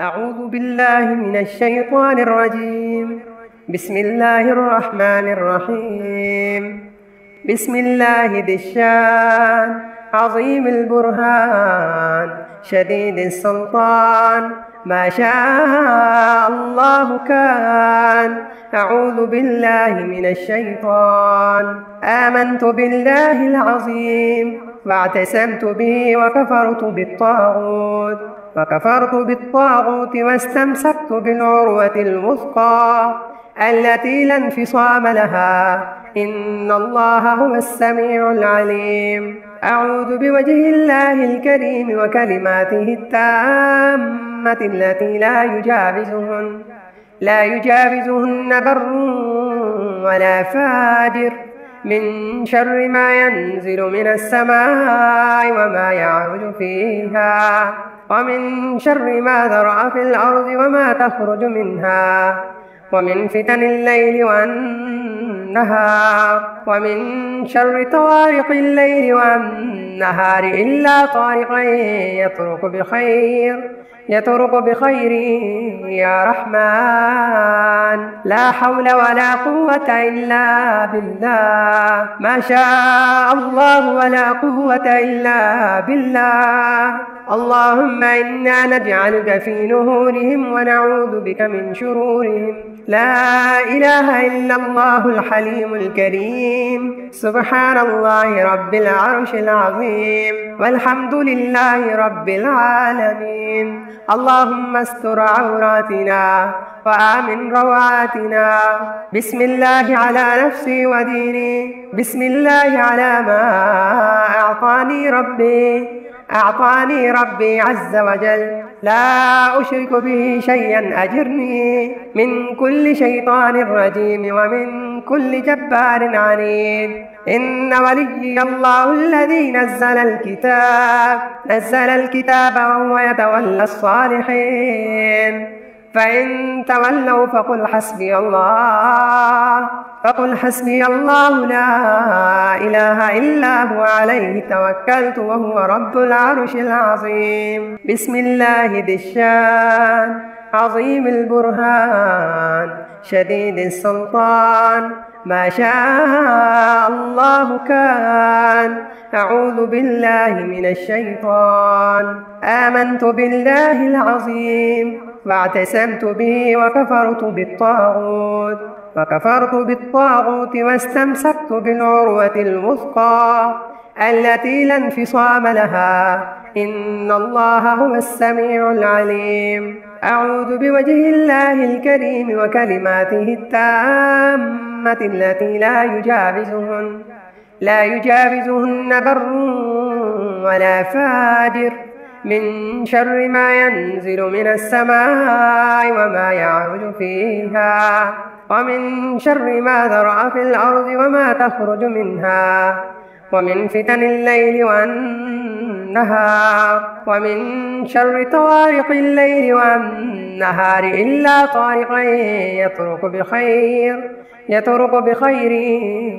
أعوذ بالله من الشيطان الرجيم. بسم الله الرحمن الرحيم. بسم الله ذي الشان عظيم البرهان شديد السلطان. ما شاء الله كان. أعوذ بالله من الشيطان. آمنت بالله العظيم واعتصمت به وكفرت بالطاغوت. وكفرت بالطاغوت واستمسكت بالعروة الوثقى التي لا انفصام لها. إن الله هو السميع العليم. أعوذ بوجه الله الكريم وكلماته التامة التي لا يجاوزهن. لا يجاوزهن بر ولا فاجر. من شر ما ينزل من السماء وما يعرج فيها. ومن شر ما ذرأ في الأرض وما تخرج منها ومن فتن الليل والنهار ومن شر طوارق الليل والنهار إلا طارقا يطرق بخير. يطرق بخير يا رحمن. لا حول ولا قوة إلا بالله. ما شاء الله ولا قوة إلا بالله. اللهم إنا نجعلك في نهورهم ونعوذ بك من شرورهم. لا إله إلا الله الحليم الكريم. سبحان الله رب العرش العظيم. والحمد لله رب العالمين. اللهم استر عوراتنا وآمن روعاتنا. بسم الله على نفسي وديني. بسم الله على ما أعطاني ربي. أعطاني ربي عز وجل. لا أشرك به شيئا أجرني. من كل شيطان رجيم ومن كل جبار عنيد. إن ولي الله الذي نزل الكتاب نزل الكتاب وهو يتولى الصالحين. فإن تولوا فقل حسبي الله فقل حسبي الله لا إله إلا هو عليه توكلت وهو رب العرش العظيم. بسم الله ذي الشان عظيم البرهان شديد السلطان. ما شاء الله كان. أعوذ بالله من الشيطان. آمنت بالله العظيم. واعتصمت به وكفرت بالطاغوت. وكفرت بالطاغوت واستمسكت بالعروة الوثقى. التي لا انفصام لها. إن الله هو السميع العليم. أعوذ بوجه الله الكريم وكلماته التامة. التي لا يجاوزهن. لا يجاوزهن بر ولا فاجر. من شر ما ينزل من السماء وما يعرج فيها. ومن شر ما ذرأ في الأرض وما تخرج منها. ومن فتن الليل والنهار. ومن شر طوارق الليل والنهار إلا طارقا يطرق بخير. يطرق بخير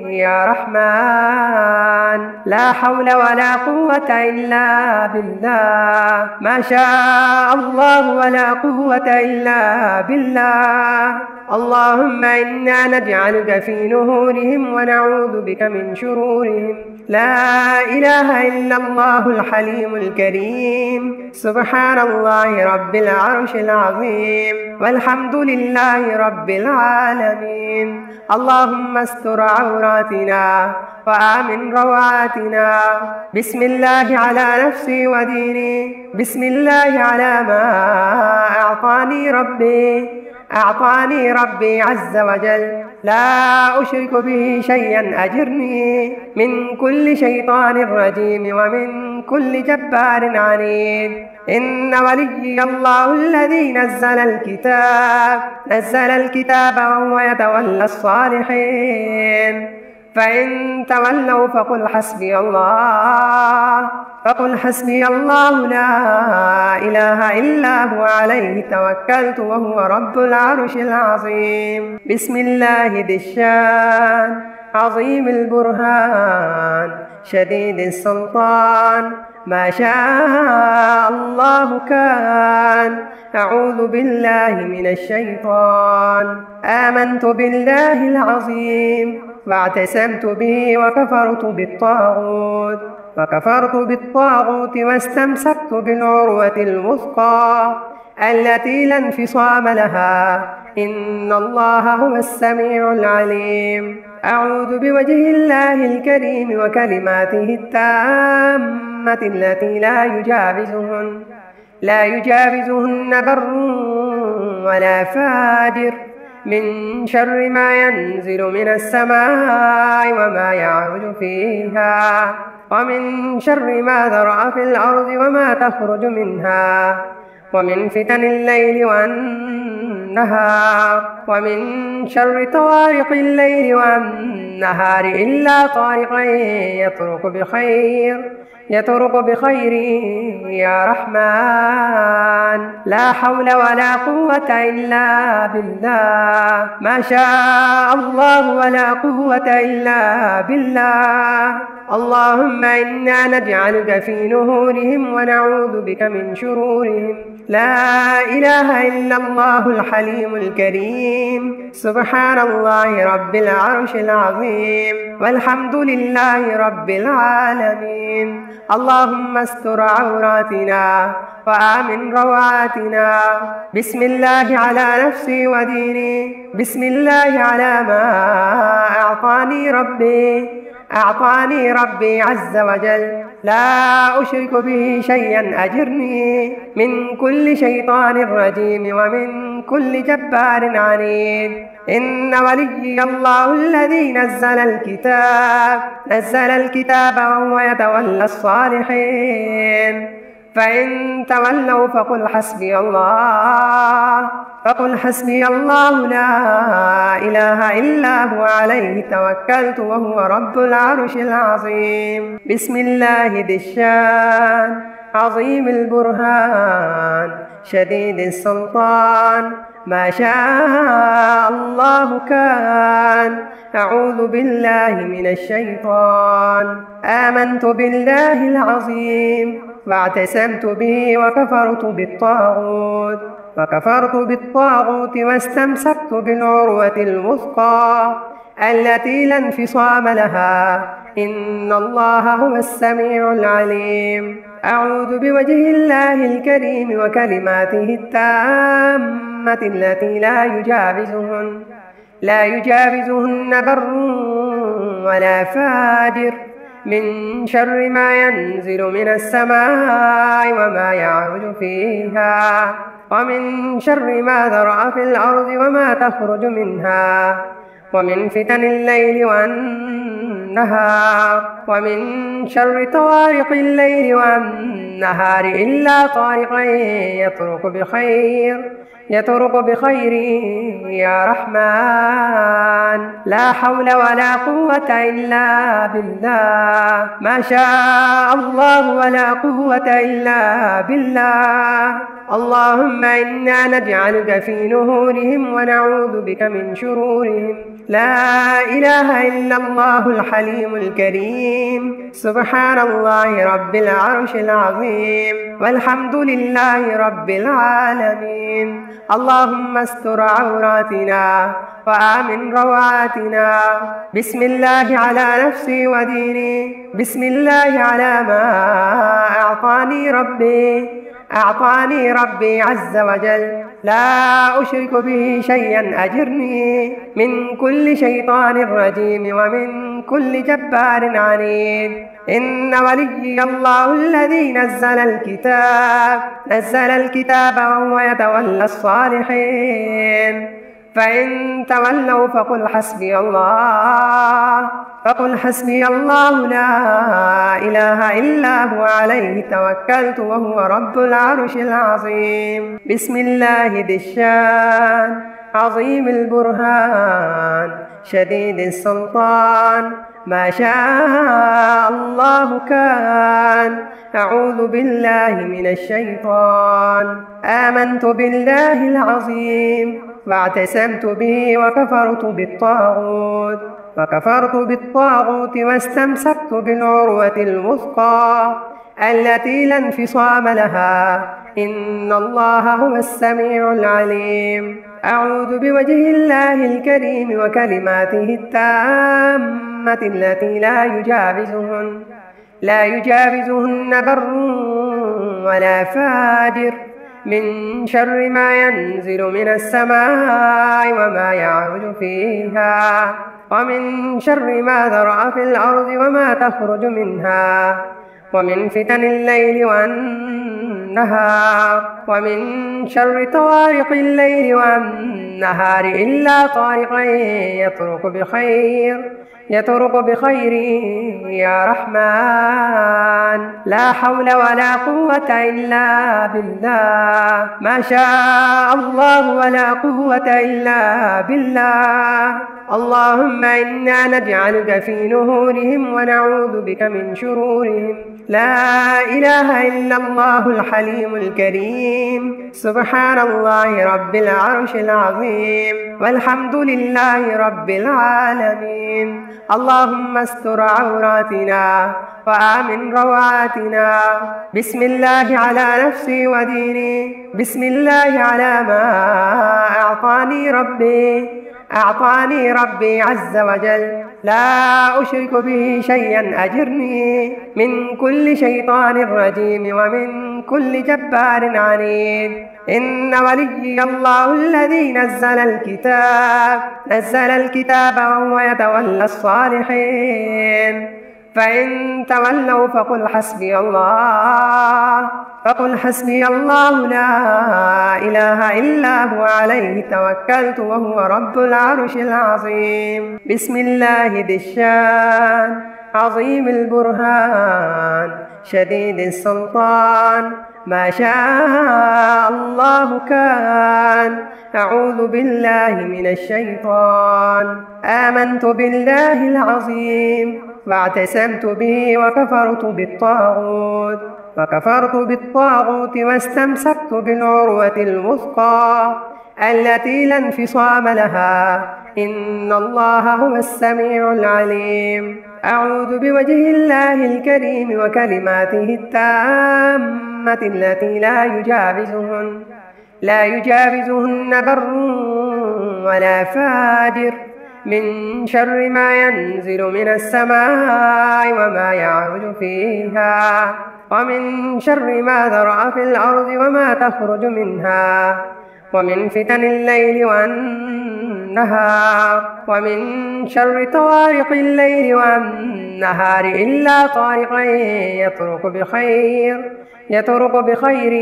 يا رحمن. لا حول ولا قوة إلا بالله. ما شاء الله ولا قوة إلا بالله. اللهم إنا نجعلك في نهورهم ونعوذ بك من شرورهم. لا إله إلا الله الحليم الكريم. سبحان الله رب العرش العظيم. والحمد لله رب العالمين. اللهم استر عوراتنا وآمن روعاتنا. بسم الله على نفسي وديني. بسم الله على ما أعطاني ربي. أعطاني ربي عز وجل. لا أشرك به شيئا أجرني من كل شيطان رجيم ومن كل جبار عنيد. إن ولي الله الذي نزل الكتاب نزل الكتاب وهو يتولى الصالحين. فإن تولوا فقل حسبي الله فقل حسبي الله لا إله إلا هو عليه توكلت وهو رب العرش العظيم. بسم الله ذي الشان عظيم البرهان شديد السلطان ما شاء الله كان. أعوذ بالله من الشيطان. آمنت بالله العظيم. واعتصمت به وكفرت بالطاغوت. وكفرت بالطاغوت واستمسكت بالعروة الوثقى. التي لا انفصام لها. إن الله هو السميع العليم. أعوذ بوجه الله الكريم وكلماته التامة. التي لا يجاوزهن. لا يجاوزهن بر ولا فاجر. من شر ما ينزل من السماء وما يعرج فيها. ومن شر ما ذرأ في الأرض وما تخرج منها. ومن فتن الليل والنهار. ومن شر طوارق الليل والنهار إلا طارقا يطرق بخير. يطرق بخير يا رحمن. لا حول ولا قوة إلا بالله. ما شاء الله ولا قوة إلا بالله. اللهم إنا نجعلك في نهورهم ونعوذ بك من شرورهم. لا إله إلا الله الحليم الكريم. سبحان الله رب العرش العظيم. والحمد لله رب العالمين. اللهم استر عوراتنا وآمن روعاتنا. بسم الله على نفسي وديني. بسم الله على ما أعطاني ربي. أعطاني ربي عز وجل. لا أشرك به شيئا أجرني من كل شيطان رجيم ومن كل جبار عنيد. إن ولي الله الذي نزل الكتاب نزل الكتاب وهو يتولى الصالحين. فإن تولوا فقل حسبي الله فقل حسبي الله لا إله إلا هو عليه توكلت وهو رب العرش العظيم. بسم الله ذي الشان عظيم البرهان شديد السلطان ما شاء الله كان. أعوذ بالله من الشيطان. آمنت بالله العظيم. واعتصمت به وكفرت بالطاغوت. وكفرت بالطاغوت واستمسكت بالعروة الوثقى. التي لا انفصام لها. إن الله هو السميع العليم. أعوذ بوجه الله الكريم وكلماته التامة. التي لا يجاوزهن. لا يجاوزهن بر ولا فاجر. من شر ما ينزل من السماء وما يعرج فيها. ومن شر ما ذرأ في الأرض وما تخرج منها. ومن فتن الليل والنهار. ومن شر طوارق الليل والنهار إلا طارقا يطرق بخير. يطرق بخير يا رحمن. لا حول ولا قوة إلا بالله. ما شاء الله ولا قوة إلا بالله. اللهم إنا نجعلك في نهورهم ونعوذ بك من شرورهم. لا إله إلا الله الحليم الكريم. سبحان الله رب العرش العظيم. والحمد لله رب العالمين. اللهم استر عوراتنا وآمن روعاتنا. بسم الله على نفسي وديني. بسم الله على ما أعطاني ربي. أعطاني ربي عز وجل. لا أشرك به شيئا أجرني من كل شيطان رجيم ومن كل جبار عنيد. إن ولي الله الذي نزل الكتاب نزل الكتاب وهو يتولى الصالحين. فإن تولوا فقل حسبي الله فقل حسبي الله لا إله إلا هو عليه توكلت وهو رب العرش العظيم. بسم الله ذي الشان عظيم البرهان شديد السلطان ما شاء الله كان. أعوذ بالله من الشيطان. آمنت بالله العظيم. واعتصمت به وكفرت بالطاغوت. وكفرت بالطاغوت واستمسكت بالعروة الوثقى. التي لا انفصام لها. إن الله هو السميع العليم. أعوذ بوجه الله الكريم وكلماته التامة. التي لا يجاوزهن. لا يجاوزهن بر ولا فاجر. من شر ما ينزل من السماء وما يعرج فيها. ومن شر ما ذرأ في الأرض وما تخرج منها. ومن فتن الليل والنهار. ومن شر طوارق الليل والنهار إلا طارقا يطرق بخير. يطرق بخير يا رحمن. لا حول ولا قوة إلا بالله. ما شاء الله ولا قوة إلا بالله. اللهم إنا نجعلك في نهورهم ونعوذ بك من شرورهم. لا إله إلا الله الحليم الكريم. سبحان الله رب العرش العظيم. والحمد لله رب العالمين. اللهم استر عوراتنا وآمن روعاتنا. بسم الله على نفسي وديني. بسم الله على ما أعطاني ربي. أعطاني ربي عز وجل. لا أشرك به شيئا أجرني من كل شيطان رجيم ومن كل جبار عنيد. إن ولي الله الذي نزل الكتاب نزل الكتاب وهو يتولى الصالحين. فإن تولوا فقل حسبي الله فقل حسبي الله لا إله إلا هو عليه توكلت وهو رب العرش العظيم. بسم الله ذي الشان عظيم البرهان شديد السلطان. ما شاء الله كان. أعوذ بالله من الشيطان. آمنت بالله العظيم. واعتسمت به وكفرت بالطاغوت. وكفرت بالطاغوت واستمسكت بالعروة الوثقى. التي لا انفصام لها. إن الله هو السميع العليم. أعوذ بوجه الله الكريم وكلماته التامة. التي لا يجاوزهن. لا يجاوزهن بر ولا فاجر. من شر ما ينزل من السماء وما يعرج فيها. ومن شر ما ذرأ في الأرض وما تخرج منها. ومن فتن الليل والنهار. ومن شر طوارق الليل والنهار. إلا طارقا يطرق بخير. يطرق بخير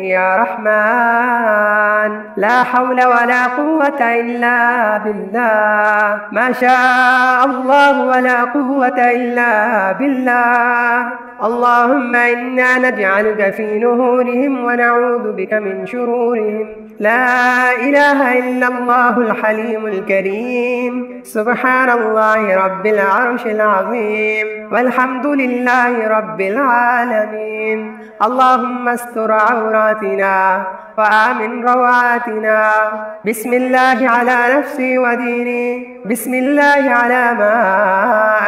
يا رحمن. لا حول ولا قوة إلا بالله. ما شاء الله ولا قوة إلا بالله. اللهم إنا نجعلك في نهورهم ونعوذ بك من شرورهم. لا إله إلا الله الحليم الكريم. سبحان الله رب العرش العظيم. والحمد لله رب العالمين. اللهم استر عوراتنا وآمن روعاتنا. بسم الله على نفسي وديني. بسم الله على ما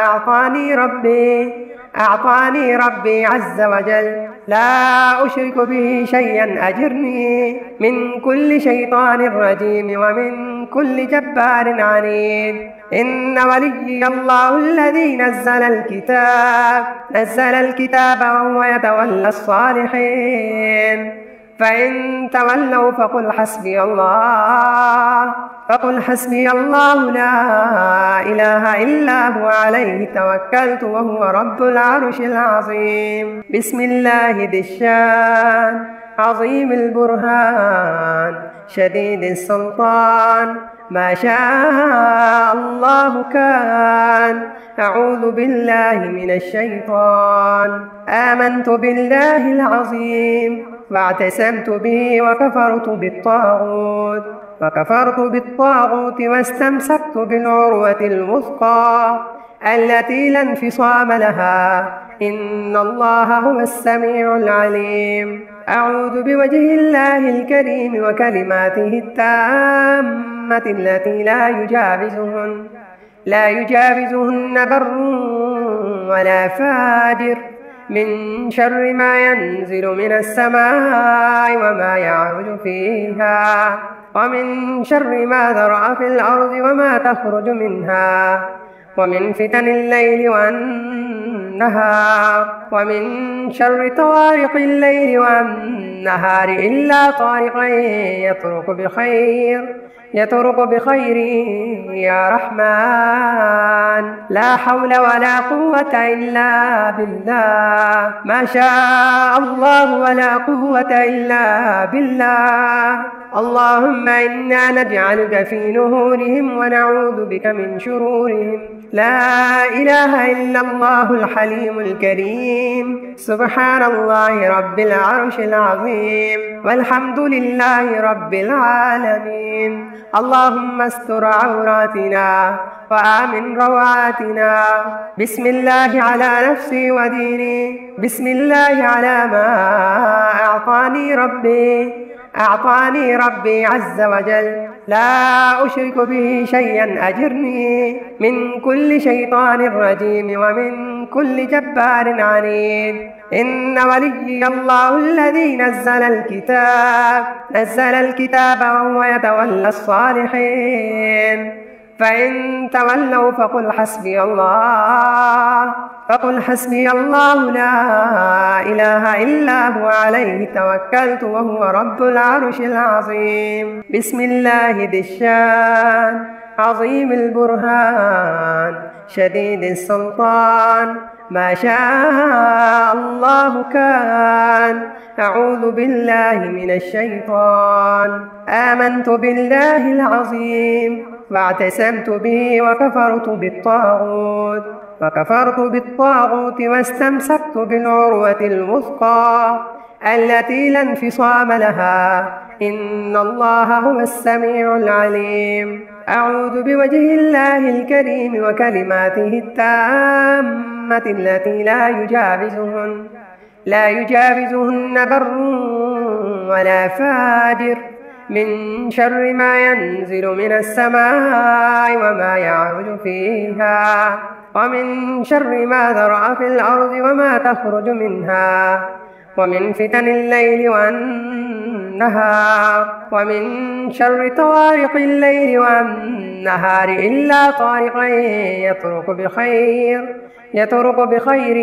أعطاني ربي. أعطاني ربي عز وجل. لا أشرك به شيئا أجرني من كل شيطان رجيم ومن كل جبار عنيد. إن ولي الله الذي نزل الكتاب نزل الكتاب وهو يتولى الصالحين. فإن تولوا فقل حسبي الله فقل حسبي الله لا إله إلا هو عليه توكلت وهو رب العرش العظيم. بسم الله ذي الشان عظيم البرهان شديد السلطان ما شاء الله كان. أعوذ بالله من الشيطان. آمنت بالله العظيم. واعتسمت به وكفرت بالطاغوت. وكفرت بالطاغوت واستمسكت بالعروة الوثقى. التي لا انفصام لها. إن الله هو السميع العليم. أعوذ بوجه الله الكريم وكلماته التامة. التي لا يجاوزهن. لا يجاوزهن بر ولا فاجر. من شر ما ينزل من السماء وما يعرج فيها. ومن شر ما ذرأ في الأرض وما تخرج منها. ومن فتن الليل والنهار. ومن شر طوارق الليل والنهار إلا طارقا يطرق بخير. يطرق بخير يا رحمن. لا حول ولا قوة إلا بالله. ما شاء الله ولا قوة إلا بالله. اللهم إنا نجعلك في نهورهم ونعوذ بك من شرورهم. لا إله إلا الله الحليم الكريم. سبحان الله رب العرش العظيم. والحمد لله رب العالمين. اللهم استر عوراتنا وآمن روعاتنا. بسم الله على نفسي وديني. بسم الله على ما أعطاني ربي. أعطاني ربي عز وجل. لا أشرك به شيئا أجرني من كل شيطان رجيم ومن كل جبار عنيد. إن ولي الله الذي نزل الكتاب نزل الكتاب وهو يتولى الصالحين. فإن تولوا فقل حسبي الله. فقل حسبي الله لا إله إلا هو عليه توكلت وهو رب العرش العظيم. بسم الله ذي الشان عظيم البرهان شديد السلطان. ما شاء الله كان أعوذ بالله من الشيطان. آمنت بالله العظيم. واعتصمت به وكفرت بالطاغوت وكفرت بالطاغوت واستمسكت بالعروة الوثقى التي لا انفصام لها. إن الله هو السميع العليم. أعوذ بوجه الله الكريم وكلماته التامة التي لا يجاوزهن لا يجاوزهن بر ولا فاجر. من شر ما ينزل من السماء وما يعرج فيها. ومن شر ما ذرأ في الأرض وما تخرج منها. ومن فتن الليل والنهار. ومن شر طوارق الليل والنهار إلا طارقا يطرق بخير. يطرق بخير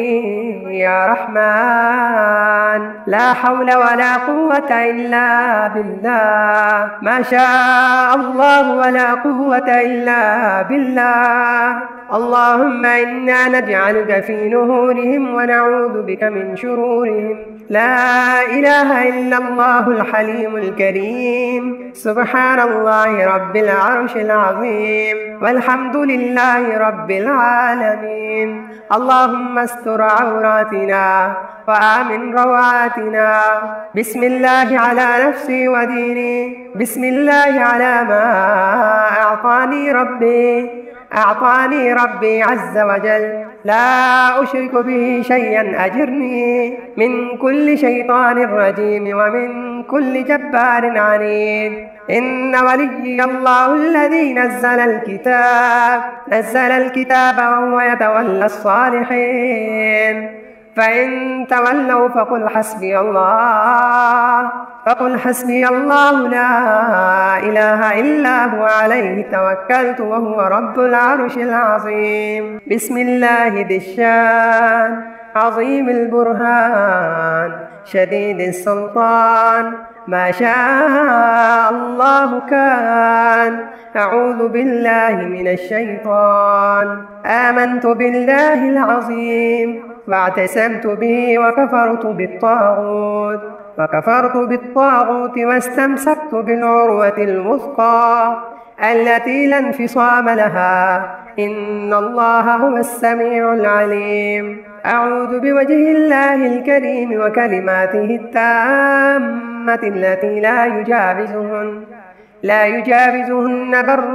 يا رحمن. لا حول ولا قوة إلا بالله. ما شاء الله ولا قوة إلا بالله. اللهم إنا نجعلك في نهورهم ونعوذ بك من شرورهم. لا إله إلا الله الحليم الكريم. سبحان الله رب العرش العظيم. والحمد لله رب العالمين. اللهم استر عوراتنا وآمن روعاتنا. بسم الله على نفسي وديني. بسم الله على ما أعطاني ربي. أعطاني ربي عز وجل. لا أشرك به شيئا أجرني من كل شيطان رجيم ومن كل جبار عنيد إن ولي الله الذي نزل الكتاب نزل الكتاب وهو يتولى الصالحين. فإن تولوا فقل حسبي الله. فقل حسبي الله لا إله إلا هو عليه توكلت وهو رب العرش العظيم. بسم الله ذي الشان عظيم البرهان شديد السلطان. ما شاء الله كان أعوذ بالله من الشيطان. آمنت بالله العظيم واعتصمت به وكفرت بالطاغوت. وكفرت بالطاغوت واستمسكت بالعروة الوثقى التي لا انفصام لها. إن الله هو السميع العليم. أعوذ بوجه الله الكريم وكلماته التامة التي لا يجاوزهن. لا يجاوزهن بر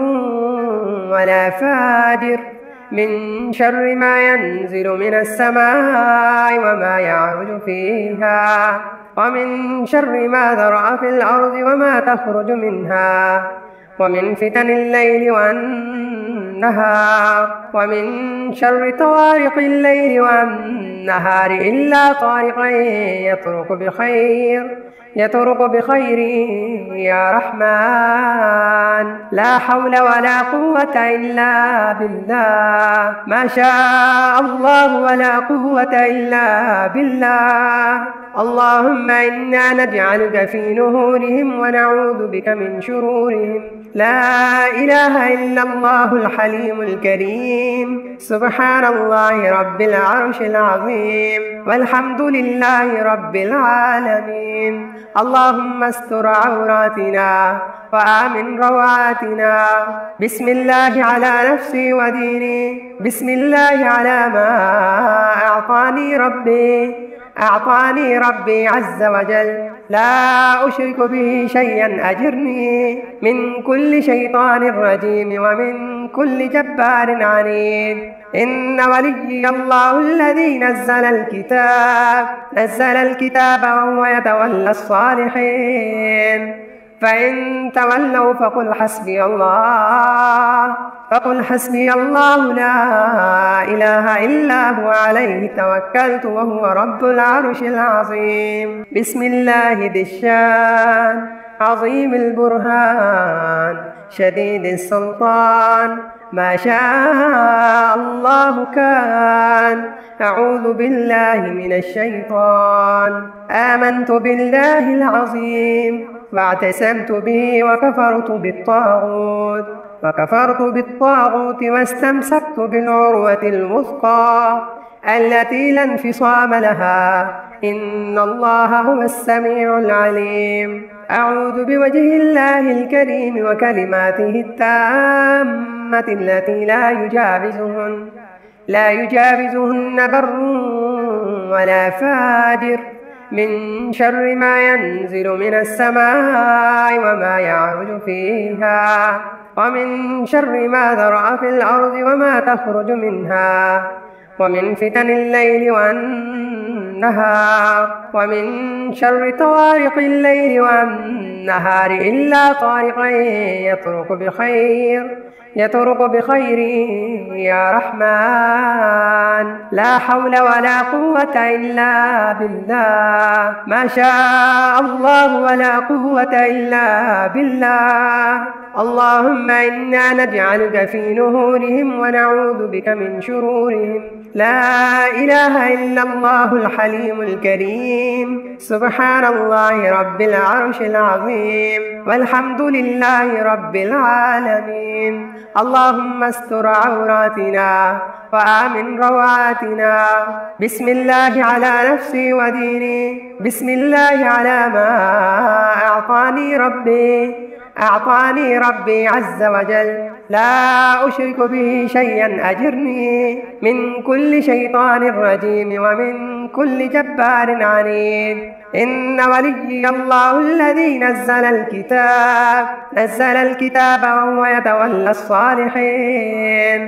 ولا فاجر. من شر ما ينزل من السماء وما يعرج فيها. ومن شر ما ذرأ في الأرض وما تخرج منها ومن فتن الليل والنهار ومن شر طوارق الليل والنهار إلا طارقا يطرق بخير يطرق بخير يا رحمن. لا حول ولا قوة إلا بالله. ما شاء الله ولا قوة إلا بالله. اللهم إنا نجعلك في نهورهم ونعوذ بك من شرورهم. لا إله إلا الله الحليم الكريم. سبحان الله رب العرش العظيم. والحمد لله رب العالمين. اللهم استر عوراتنا وآمن روعاتنا. بسم الله على نفسي وديني. بسم الله على ما أعطاني ربي. أعطاني ربي عز وجل. لا أشرك به شيئا أجرني من كل شيطان رجيم ومن كل جبار عنيد. إن ولي الله الذي نزل الكتاب نزل الكتاب وهو يتولى الصالحين. فإن تولوا فقل حسبي الله. فقل حسبي الله لا إله إلا هو عليه توكلت وهو رب العرش العظيم. بسم الله ذي الشان عظيم البرهان شديد السلطان. ما شاء الله كان أعوذ بالله من الشيطان. آمنت بالله العظيم واعتصمت به وكفرت بالطاغوت. وكفرت بالطاغوت واستمسكت بالعروة الوثقى التي لا انفصام لها. إن الله هو السميع العليم. أعوذ بوجه الله الكريم وكلماته التامة التي لا يجاوزهن. لا يجاوزهن بر ولا فاجر. من شر ما ينزل من السماء وما يعرج فيها. ومن شر ما ذرأ في الأرض وما تخرج منها ومن فتن الليل والنهار ومن شر طوارق الليل والنهار إلا طارقا يطرق بخير. يطرق بخير يا رحمن. لا حول ولا قوة إلا بالله. ما شاء الله ولا قوة إلا بالله. اللهم إنا نجعلك في نهورهم ونعوذ بك من شرورهم. لا إله إلا الله الحليم الكريم. سبحان الله رب العرش العظيم. والحمد لله رب العالمين. اللهم استر عوراتنا وآمن روعاتنا. بسم الله على نفسي وديني. بسم الله على ما أعطاني ربي. أعطاني ربي عز وجل. لا أشرك به شيئا أجرني من كل شيطان رجيم ومن كل جبار عنيد إن ولي الله الذي نزل الكتاب نزل الكتاب وهو يتولى الصالحين.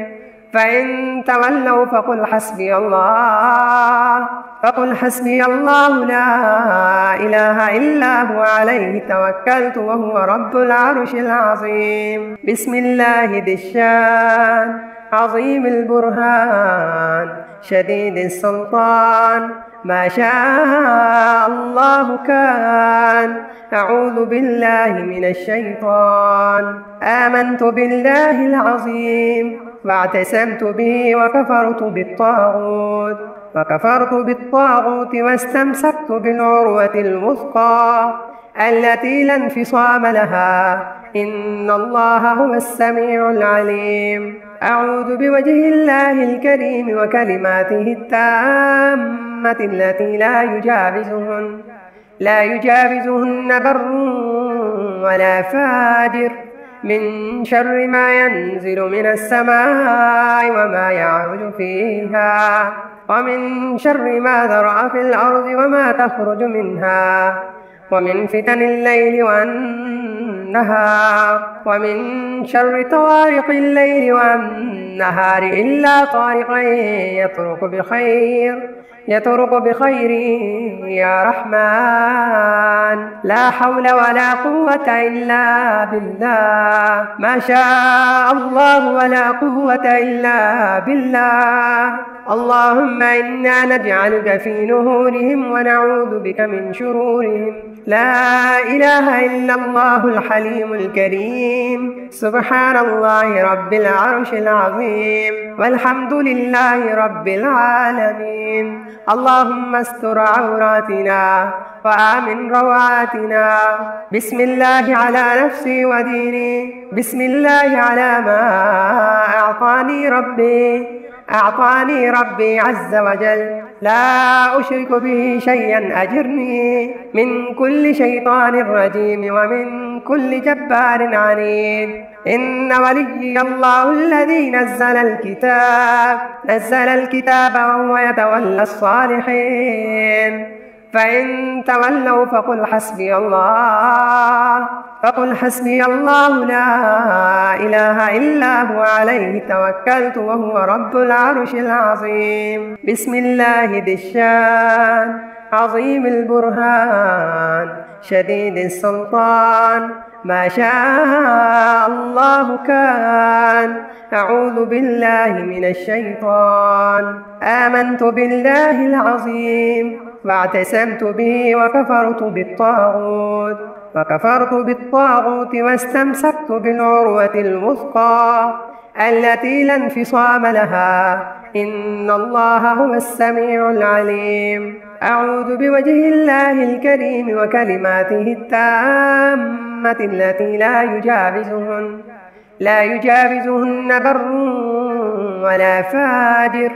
فإن تولوا فقل حسبي الله. فقل حسبي الله لا إله إلا هو عليه توكلت وهو رب العرش العظيم. بسم الله ذي الشان عظيم البرهان شديد السلطان. ما شاء الله كان أعوذ بالله من الشيطان. آمنت بالله العظيم واعتصمت به وكفرت بالطاغوت. وكفرت بالطاغوت واستمسكت بالعروة الوثقى التي لا انفصام لها. إن الله هو السميع العليم. أعوذ بوجه الله الكريم وكلماته التامة التي لا يجاوزهن. لا يجاوزهن بر ولا فاجر. من شر ما ينزل من السماء وما يعرج فيها. ومن شر ما ذرأ في الأرض وما تخرج منها ومن فتن الليل والنهار ومن شر طوارق الليل والنهار إلا طارقا يطرق بخير. يطرق بخير يا رحمن. لا حول ولا قوة إلا بالله. ما شاء الله ولا قوة إلا بالله. اللهم إنا نجعلك في نهورهم ونعوذ بك من شرورهم. لا إله إلا الله الحليم الكريم. سبحان الله رب العرش العظيم. والحمد لله رب العالمين. اللهم استر عوراتنا وآمن روعاتنا. بسم الله على نفسي وديني. بسم الله على ما أعطاني ربي. أعطاني ربي عز وجل. لا أشرك به شيئا أجرني من كل شيطان رجيم ومن كل جبار عنيد. إن ولي الله الذي نزل الكتاب نزل الكتاب وهو يتولى الصالحين. فإن تولوا فقل حسبي الله. فقل حسبي الله لا إله إلا هو عليه توكلت وهو رب العرش العظيم. بسم الله ذي الشان عظيم البرهان شديد السلطان. ما شاء الله كان أعوذ بالله من الشيطان. آمنت بالله العظيم. واعتصمت به وكفرت بالطاغوت وكفرت بالطاغوت واستمسكت بالعروة الوثقى التي لا انفصام لها. إن الله هو السميع العليم. أعوذ بوجه الله الكريم وكلماته التامة التي لا يجاوزهن لا يجاوزهن بر ولا فاجر.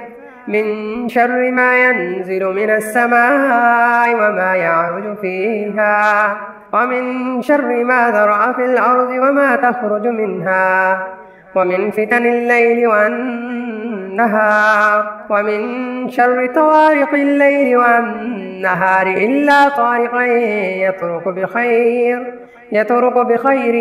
من شر ما ينزل من السماء وما يعرج فيها. ومن شر ما ذرأ في الأرض وما تخرج منها. ومن فتن الليل والنهار. ومن شر طوارق الليل والنهار إلا طارقا يطرق بخير. يطرق بخير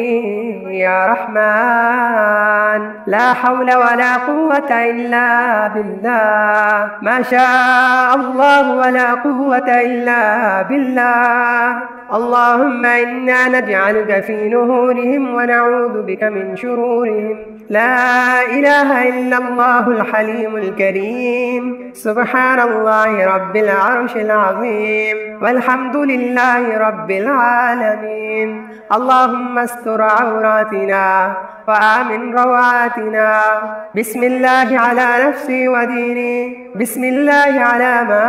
يا رحمن. لا حول ولا قوة إلا بالله. ما شاء الله ولا قوة إلا بالله. اللهم إنا نجعلك في نهورهم ونعوذ بك من شرورهم. لا إله إلا الله الحليم الكريم. سبحان الله رب العرش العظيم. والحمد لله رب العالمين. اللهم استر عوراتنا وآمن روعاتنا. بسم الله على نفسي وديني. بسم الله على ما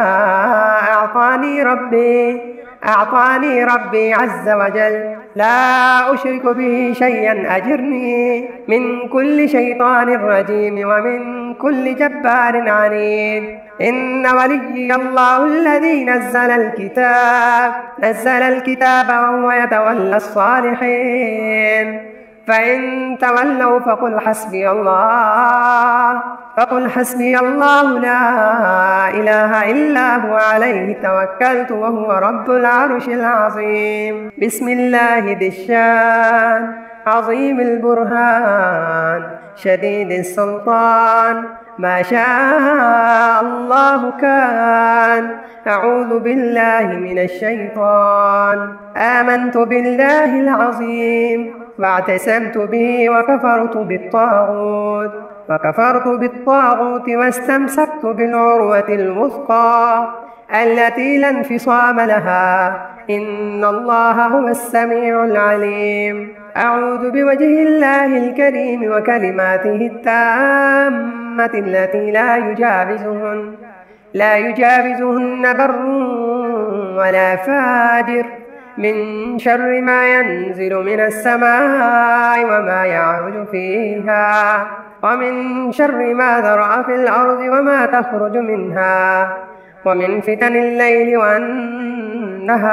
أعطاني ربي. أعطاني ربي عز وجل. لا أشرك به شيئا أجرني من كل شيطان رجيم ومن كل جبار عنيد. إن ولي الله الذي نزل الكتاب نزل الكتاب وهو يتولى الصالحين. فإن تولوا فقل حسبي الله فقل حسبي الله لا إله إلا هو عليه توكلت وهو رب العرش العظيم. بسم الله ذي الشان عظيم البرهان شديد السلطان ما شاء الله كان. أعوذ بالله من الشيطان. آمنت بالله العظيم. واعتصمت به وكفرت بالطاغوت. وكفرت بالطاغوت واستمسكت بالعروة الوثقى. التي لا انفصام لها. إن الله هو السميع العليم. أعوذ بوجه الله الكريم وكلماته التامة. التي لا يجاوزهن. لا يجاوزهن بر ولا فاجر. من شر ما ينزل من السماء وما يعرج فيها. ومن شر ما ذرأ في الأرض وما تخرج منها. ومن فتن الليل والنهار.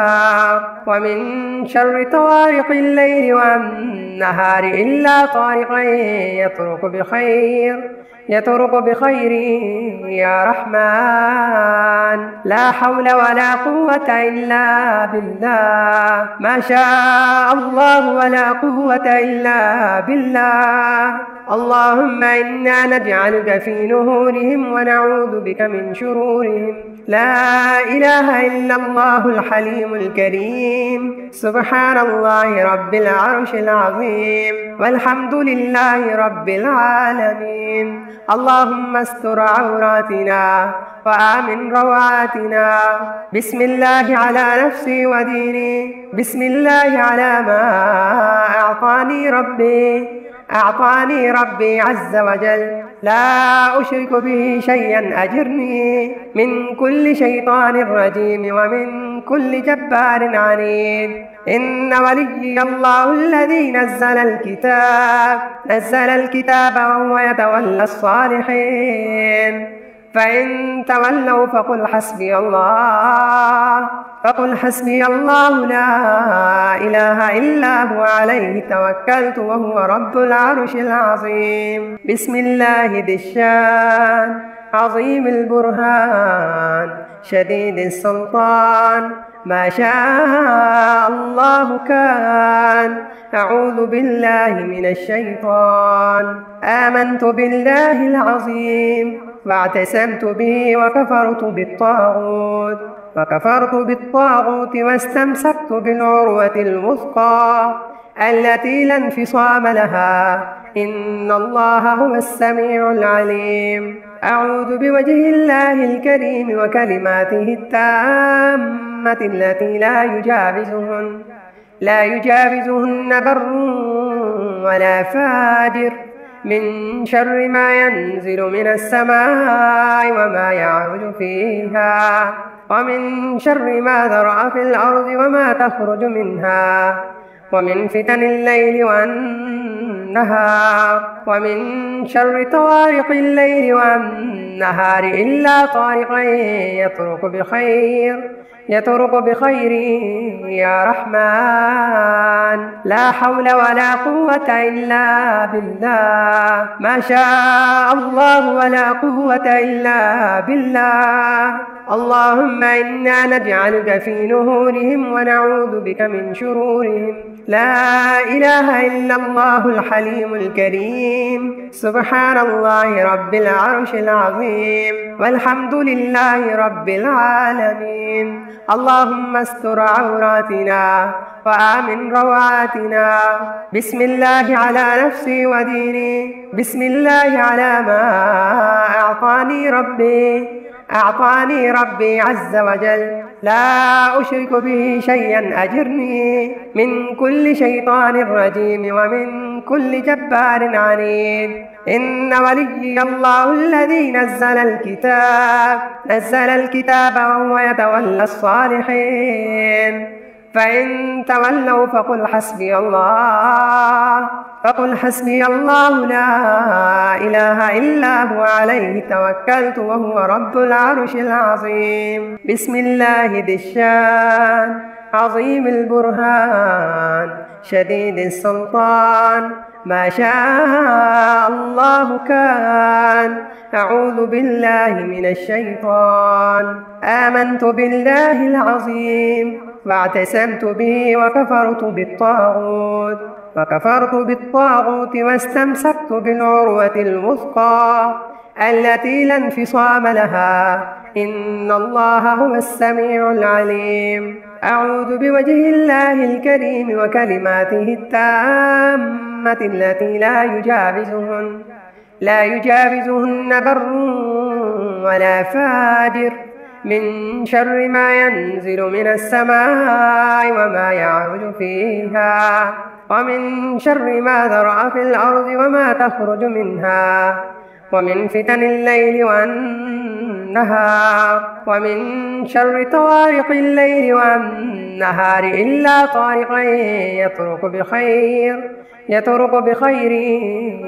ومن شر طوارق الليل والنهار إلا طارقا يطرق بخير. يطرق بخير يا رحمن. لا حول ولا قوة إلا بالله. ما شاء الله ولا قوة إلا بالله. اللهم إنا نجعلك في نهورهم ونعوذ بك من شرورهم. لا إله إلا الله الحليم الكريم. سبحان الله رب العرش العظيم. والحمد لله رب العالمين. اللهم استر عوراتنا وآمن روعاتنا. بسم الله على نفسي وديني. بسم الله على ما أعطاني ربي. أعطاني ربي عز وجل. لا أشرك به شيئا أجرني من كل شيطان رجيم ومن كل جبار عنيد. إن ولي الله الذي نزل الكتاب نزل الكتاب وهو يتولى الصالحين. فإن تولوا فقل حسبي الله فقل حسبي الله لا إله إلا هو عليه توكلت وهو رب العرش العظيم. بسم الله ذي الشان عظيم البرهان شديد السلطان. ما شاء الله كان. أعوذ بالله من الشيطان. آمنت بالله العظيم. واعتصمت به وكفرت بالطاغوت. وكفرت بالطاغوت واستمسكت بالعروة الوثقى. التي لا انفصام لها. إن الله هو السميع العليم. أعوذ بوجه الله الكريم وكلماته التامة. التي لا يجاوزهن. لا يجاوزهن بر ولا فاجر. من شر ما ينزل من السماء وما يعرج فيها. ومن شر ما ذرأ في الأرض وما تخرج منها. ومن فتن الليل والنهار. ومن شر طوارق الليل والنهار إلا طارقا يطرق بخير. يطرق بخير يا رحمن. لا حول ولا قوة إلا بالله. ما شاء الله ولا قوة إلا بالله. اللهم إنا نجعلك في نهورهم ونعوذ بك من شرورهم. لا إله إلا الله الحليم الكريم. سبحان الله رب العرش العظيم. والحمد لله رب العالمين. اللهم استر عوراتنا وآمن روعاتنا. بسم الله على نفسي وديني. بسم الله على ما أعطاني ربي. أعطاني ربي عز وجل. لا أشرك به شيئا أجرني من كل شيطان رجيم ومن كل جبار عنيد. إن ولي الله الذي نزل الكتاب نزل الكتاب وهو يتولى الصالحين. فإن تولوا فقل حسبي الله فقل حسبي الله لا إله إلا هو عليه توكلت وهو رب العرش العظيم. بسم الله ذي الشان عظيم البرهان شديد السلطان. ما شاء الله كان. أعوذ بالله من الشيطان. آمنت بالله العظيم. واعتصمت به وكفرت بالطاغوت. وكفرت بالطاغوت واستمسكت بالعروة الوثقى. التي لا انفصام لها. إن الله هو السميع العليم. أعوذ بوجه الله الكريم وكلماته التامة. التي لا يجاوزهن. لا يجاوزهن بر ولا فاجر. من شر ما ينزل من السماء وما يعرج فيها. ومن شر ما ذرأ في الأرض وما تخرج منها. ومن فتن الليل والنهار. ومن شر طوارق الليل والنهار إلا طارقا يطرق بخير. يطرق بخير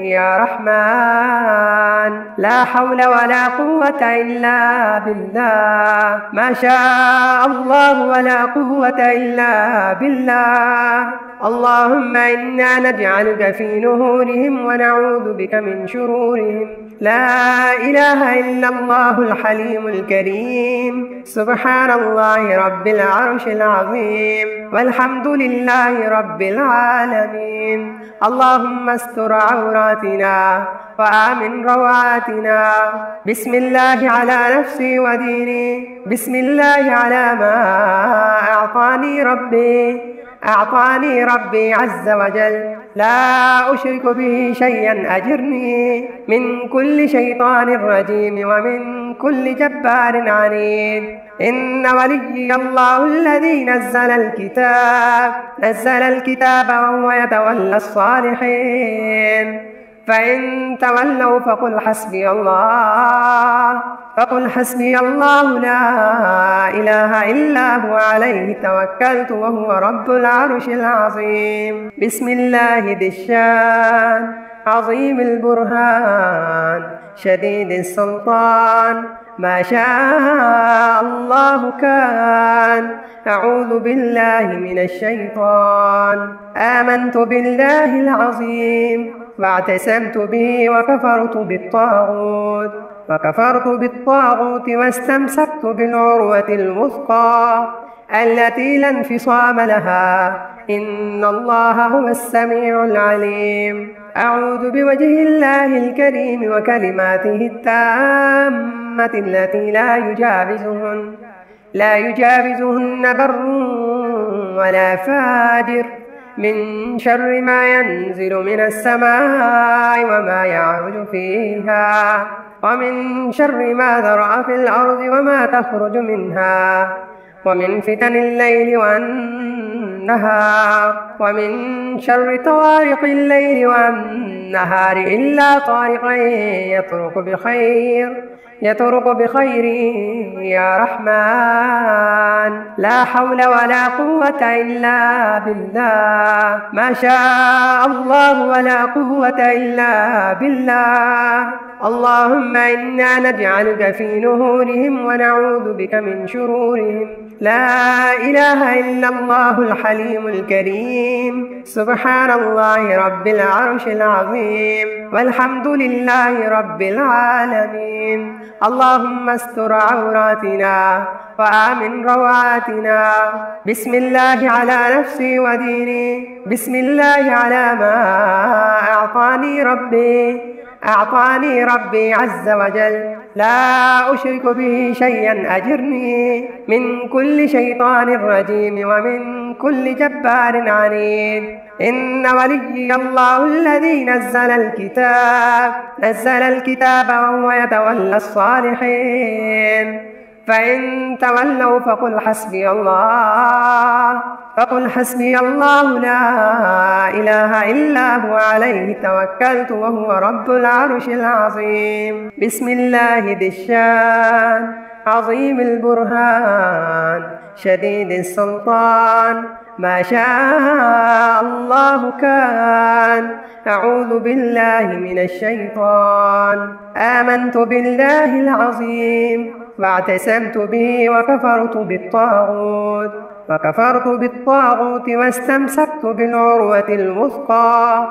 يا رحمن. لا حول ولا قوة إلا بالله. ما شاء الله ولا قوة إلا بالله. اللهم إنا نجعلك في نهورهم ونعوذ بك من شرورهم. لا إله إلا الله الحليم الكريم. سبحان الله رب العرش العظيم. والحمد لله رب العالمين. اللهم استر عوراتنا وآمن روعاتنا. بسم الله على نفسي وديني. بسم الله على ما أعطاني ربي. أعطاني ربي عز وجل. لا أشرك به شيئا أجرني من كل شيطان رجيم ومن كل جبار عنيد. إن ولي الله الذي نزل الكتاب نزل الكتاب وهو يتولى الصالحين. فإن تولوا فقل حسبي الله فقل حسبي الله لا إله إلا هو عليه توكلت وهو رب العرش العظيم. بسم الله ذي الشان عظيم البرهان شديد السلطان. ما شاء الله كان. أعوذ بالله من الشيطان. آمنت بالله العظيم. واعتصمت به وكفرت بالطاغوت. وكفرت بالطاغوت واستمسكت بالعروة الوثقى. التي لا انفصام لها. إن الله هو السميع العليم. أعوذ بوجه الله الكريم وكلماته التامة. التي لا يجاوزهن. لا يجاوزهن بر ولا فاجر. من شر ما ينزل من السماء وما يعرج فيها. ومن شر ما ذرأ في الأرض وما تخرج منها. ومن فتن الليل والنهار. ومن شر طوارق الليل والنهار إلا طارقا يطرق بخير. يطرق بخير يا رحمن. لا حول ولا قوة إلا بالله. ما شاء الله ولا قوة إلا بالله. اللهم إنا نجعلك في نهورهم ونعوذ بك من شرورهم. لا إله إلا الله الحليم الكريم. سبحان الله رب العرش العظيم. والحمد لله رب العالمين. اللهم استر عوراتنا وآمن روعاتنا. بسم الله على نفسي وديني. بسم الله على ما أعطاني ربي. أعطاني ربي عز وجل. لا أشرك به شيئا أجرني من كل شيطان رجيم ومن كل جبار عنيد. إن ولي الله الذي نزل الكتاب نزل الكتاب وهو يتولى الصالحين. فإن تولوا فقل حسبي الله فقل حسبي الله لا إله إلا هو عليه توكلت وهو رب العرش العظيم. بسم الله ذي الشان عظيم البرهان شديد السلطان ما شاء الله كان. أعوذ بالله من الشيطان. آمنت بالله العظيم. واعتصمت به وكفرت بالطاغوت. وكفرت بالطاغوت واستمسكت بالعروة الوثقى.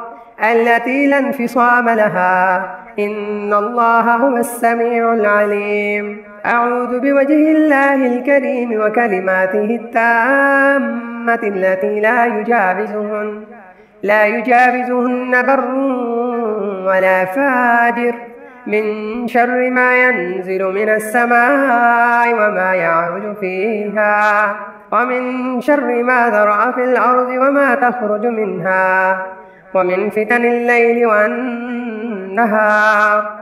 التي لا انفصام لها. إن الله هو السميع العليم. أعوذ بوجه الله الكريم وكلماته التامة. التي لا يجاوزهن. لا يجاوزهن بر ولا فاجر. من شر ما ينزل من السماء وما يعرج فيها. ومن شر ما ذرأ في الأرض وما تخرج منها. ومن فتن الليل والنهار.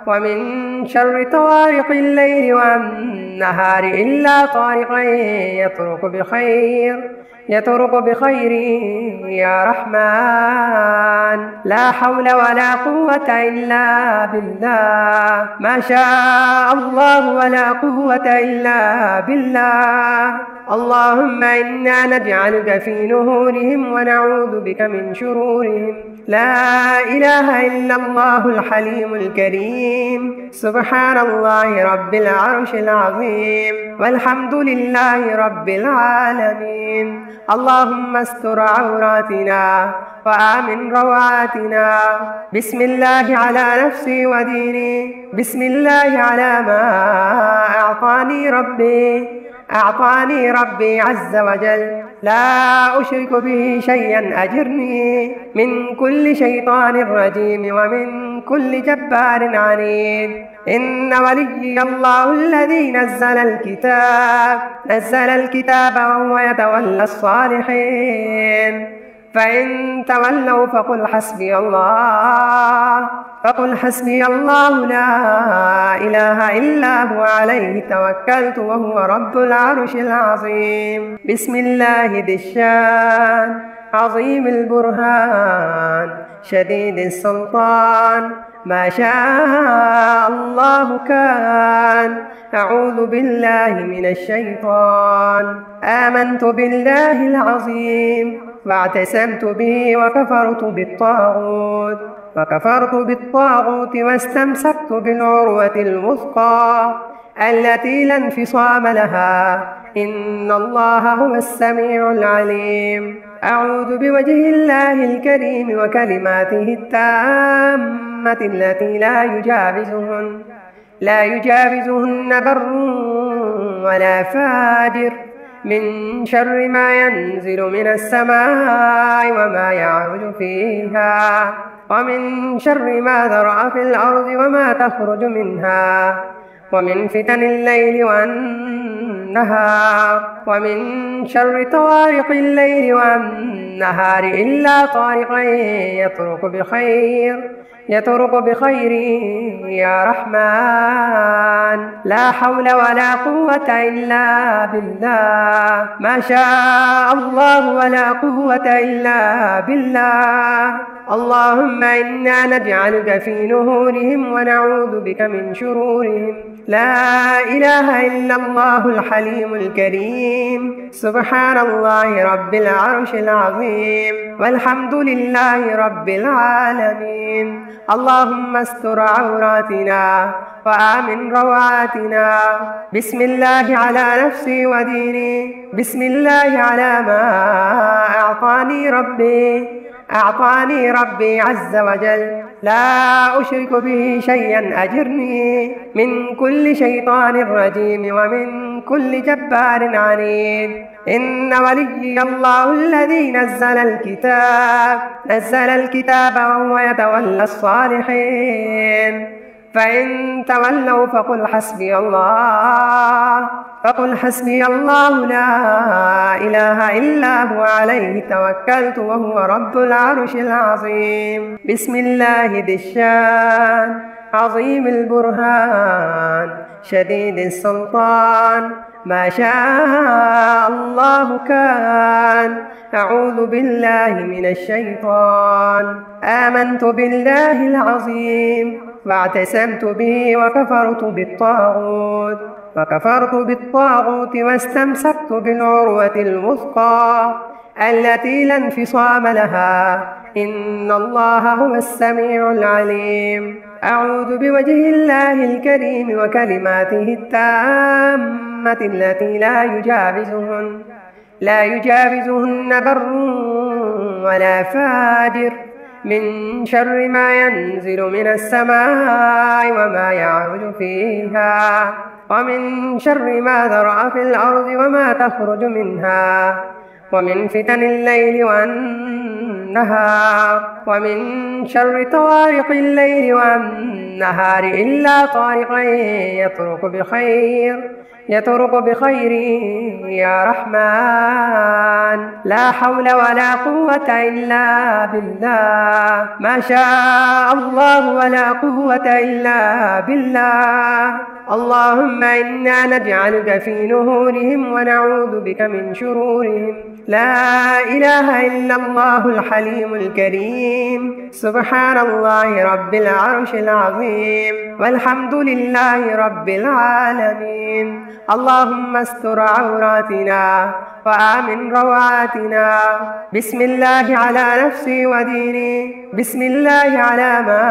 ومن شر طوارق الليل والنهار. إلا طارقا يطرق بخير. يطرق بخير يا رحمن. لا حول ولا قوة إلا بالله. ما شاء الله ولا قوة إلا بالله. اللهم إنا نجعلك في نهورهم ونعوذ بك من شرورهم. لا إله إلا الله الحليم الكريم. سبحان الله رب العرش العظيم. والحمد لله رب العالمين. اللهم استر عوراتنا وآمن روعاتنا. بسم الله على نفسي وديني. بسم الله على ما أعطاني ربي. أعطاني ربي عز وجل. لا أشرك به شيئا أجرني من كل شيطان رجيم ومن كل جبار عنيد. إن ولي الله الذي نزل الكتاب نزل الكتاب وهو يتولى الصالحين. فإن تولوا فقل حسبي الله. فقل حسبي الله لا إله إلا هو عليه توكلت وهو رب العرش العظيم. بسم الله ذي الشان عظيم البرهان شديد السلطان. ما شاء الله كان أعوذ بالله من الشيطان. آمنت بالله العظيم. واعتصمت به وكفرت بالطاغوت وكفرت بالطاغوت واستمسكت بالعروة الوثقى التي لا انفصام لها. إن الله هو السميع العليم. أعوذ بوجه الله الكريم وكلماته التامة التي لا يجاوزهن لا يجاوزهن بر ولا فاجر. من شر ما ينزل من السماء وما يعرج فيها. ومن شر ما ذرأ في الأرض وما تخرج منها. ومن فتن الليل والنهار. ومن شر طوارق الليل والنهار إلا طارقا يطرق بخير. يطرق بخير يا رحمن. لا حول ولا قوة إلا بالله. ما شاء الله ولا قوة إلا بالله. اللهم إنا نجعلك في نهورهم ونعوذ بك من شرورهم. لا إله إلا الله الحليم الكريم. سبحان الله رب العرش العظيم. والحمد لله رب العالمين. اللهم استر عوراتنا وآمن روعاتنا. بسم الله على نفسي وديني. بسم الله على ما أعطاني ربي. أعطاني ربي عز وجل. لا أشرك به شيئا أجرني من كل شيطان رجيم ومن كل جبار عنيد. إن ولي الله الذي نزل الكتاب نزل الكتاب وهو يتولى الصالحين. فإن تولوا فقل حسبي الله فقل حسبي الله لا إله إلا هو عليه توكلت وهو رب العرش العظيم. بسم الله ذي الشان عظيم البرهان شديد السلطان ما شاء الله كان. أعوذ بالله من الشيطان. آمنت بالله العظيم. واعتصمت به وكفرت بالطاغوت. وكفرت بالطاغوت واستمسكت بالعروة الوثقى. التي لا انفصام لها. إن الله هو السميع العليم. أعوذ بوجه الله الكريم وكلماته التامة. التي لا يجاوزهن. لا يجاوزهن بر ولا فاجر. من شر ما ينزل من السماء وما يعرج فيها. ومن شر ما ذرأ في الأرض وما تخرج منها. ومن فتن الليل والنهار. ومن شر طوارق الليل والنهار إلا طارقا يطرق بخير. يطرق بخير يا رحمن. لا حول ولا قوة إلا بالله. ما شاء الله ولا قوة إلا بالله. اللهم إنا نجعلك في نهورهم ونعوذ بك من شرورهم. لا إله إلا الله الحليم الكريم. سبحان الله رب العرش العظيم. والحمد لله رب العالمين. اللهم استر عوراتنا وآمن روعاتنا. بسم الله على نفسي وديني. بسم الله على ما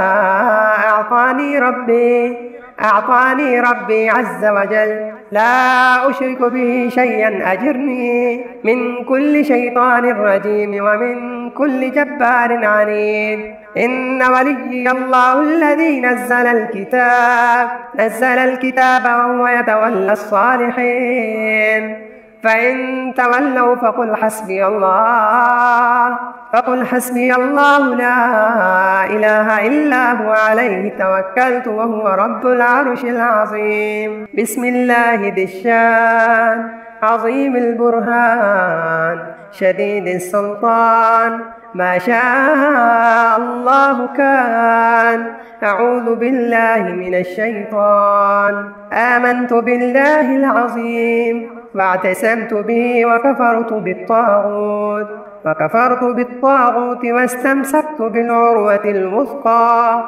أعطاني ربي. أعطاني ربي عز وجل. لا أشرك به شيئا أجرني من كل شيطان رجيم ومن كل جبار عنيد. إن ولي الله الذي نزل الكتاب نزل الكتاب وهو يتولى الصالحين. فإن تولوا فقل حسبي الله فقل حسبي الله لا إله إلا هو عليه توكلت وهو رب العرش العظيم. بسم الله ذي الشان عظيم البرهان شديد السلطان ما شاء الله كان. أعوذ بالله من الشيطان. آمنت بالله العظيم. واعتسمت به وكفرت بالطاغوت. وكفرت بالطاغوت واستمسكت بالعروة الوثقى.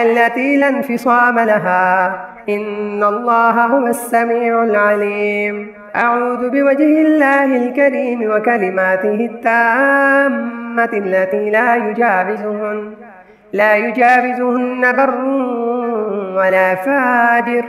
التي لا انفصام لها. إن الله هو السميع العليم. أعوذ بوجه الله الكريم وكلماته التامة. التي لا يجاوزهن. لا يجاوزهن بر ولا فاجر.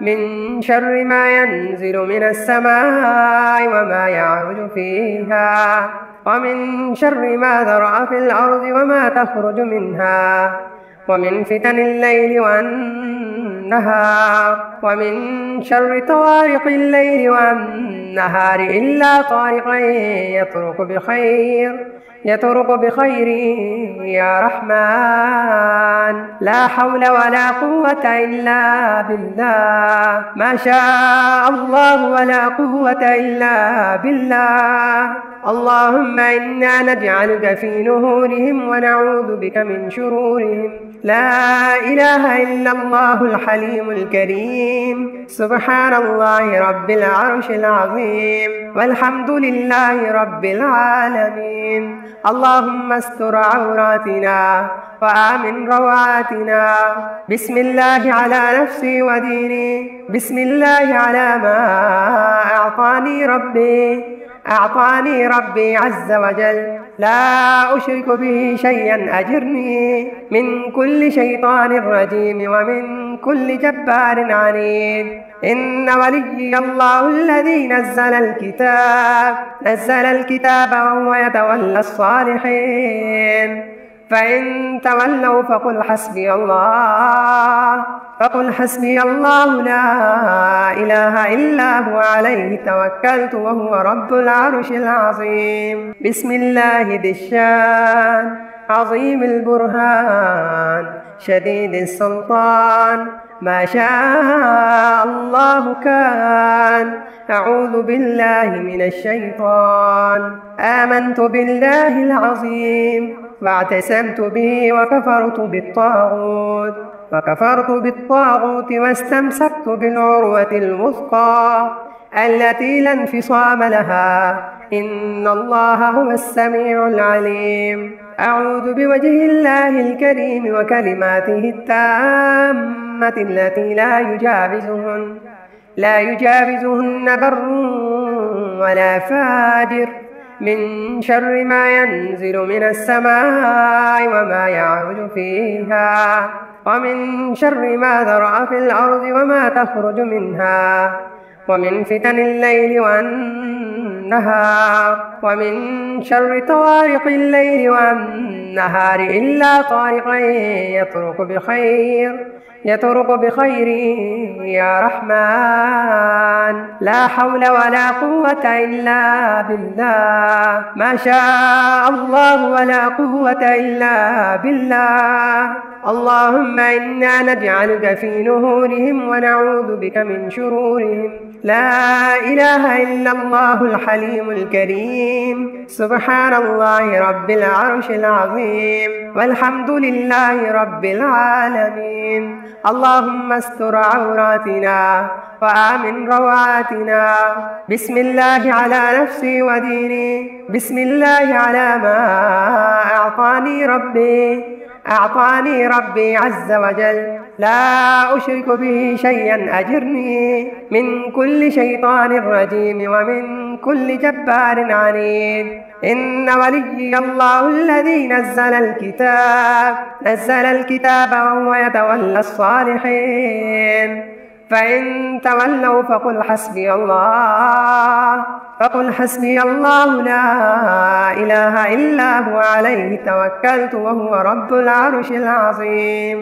من شر ما ينزل من السماء وما يعرج فيها. ومن شر ما ذرأ في الأرض وما تخرج منها. ومن فتن الليل والنهار. ومن شر طوارق الليل والنهار إلا طارقا يطرق بخير. يطرق بخير يا رحمن. لا حول ولا قوة إلا بالله. ما شاء الله ولا قوة إلا بالله. اللهم إنا نجعلك في نهورهم ونعوذ بك من شرورهم. لا إله إلا الله الحليم الكريم. سبحان الله رب العرش العظيم. والحمد لله رب العالمين. اللهم استر عوراتنا وآمن روعاتنا. بسم الله على نفسي وديني. بسم الله على ما أعطاني ربي. أعطاني ربي عز وجل. لا أشرك به شيئا أجرني. من كل شيطان رجيم ومن كل جبار عنيد. إن ولي الله الذي نزل الكتاب نزل الكتاب وهو يتولى الصالحين. فإن تولوا فقل حسبي الله فقل حسبي الله لا إله إلا هو عليه توكلت وهو رب العرش العظيم. بسم الله ذي الشان عظيم البرهان شديد السلطان ما شاء الله كان. أعوذ بالله من الشيطان. آمنت بالله العظيم. واعتسمت به وكفرت بالطاغوت. وكفرت بالطاغوت واستمسكت بالعروة الوثقى. التي لا انفصام لها. إن الله هو السميع العليم. أعوذ بوجه الله الكريم وكلماته التامة. التي لا يجاوزهن. لا يجاوزهن بر ولا فاجر. من شر ما ينزل من السماء وما يعرج فيها. ومن شر ما ذرأ في الأرض وما تخرج منها. ومن فتن الليل والنهار. ومن شر طوارق الليل والنهار. إلا طارقا يطرق بخير. يطرق بخير يا رحمن. لا حول ولا قوة إلا بالله. ما شاء الله ولا قوة إلا بالله. اللهم إنا نجعلك في نهورهم ونعوذ بك من شرورهم. لا إله إلا الله الحليم الكريم. سبحان الله رب العرش العظيم. والحمد لله رب العالمين. اللهم استر عوراتنا وآمن روعاتنا. بسم الله على نفسي وديني. بسم الله على ما أعطاني ربي. أعطاني ربي عز وجل. لا أشرك به شيئا أجرني. من كل شيطان رجيم ومن كل جبار عنيد. إن ولي الله الذي نزل الكتاب نزل الكتاب وهو يتولى الصالحين. فإن تولوا فقل حسبي الله فقل حسبي الله لا إله إلا هو عليه توكلت وهو رب العرش العظيم.